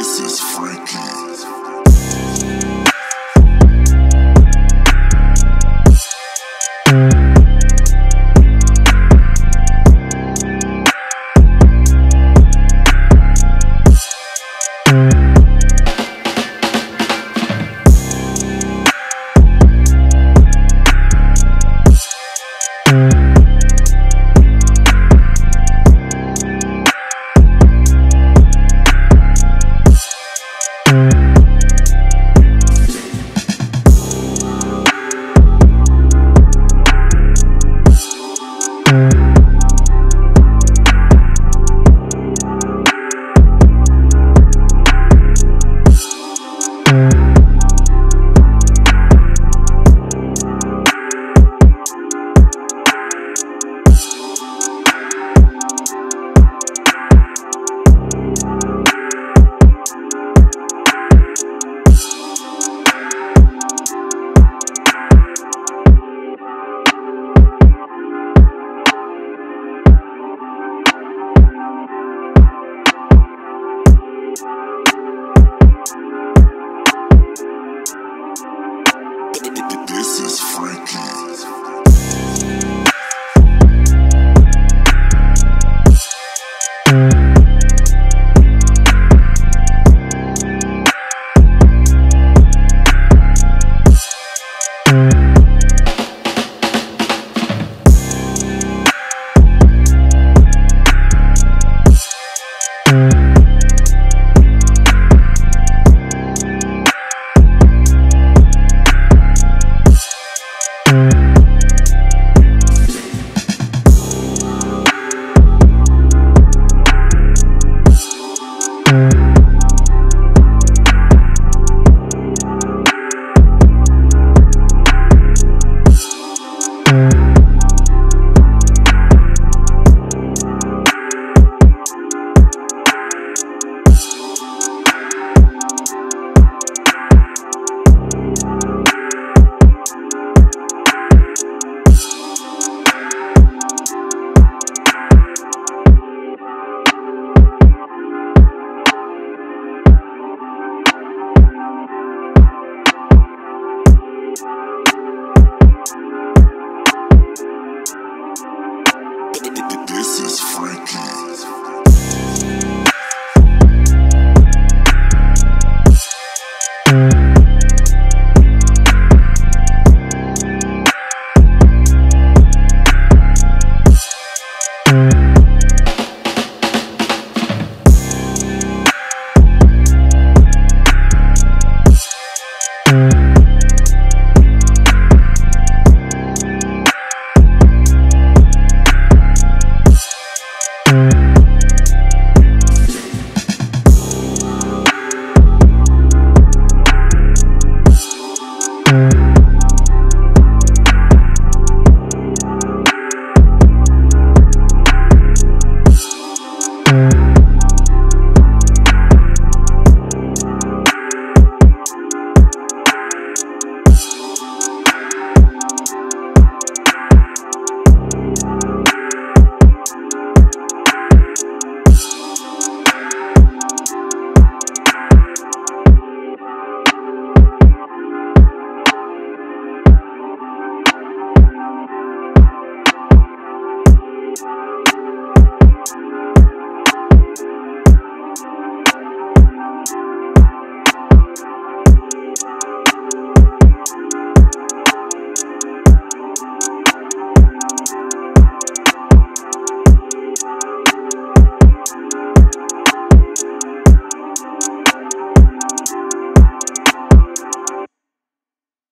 This is freaky. This is freaky.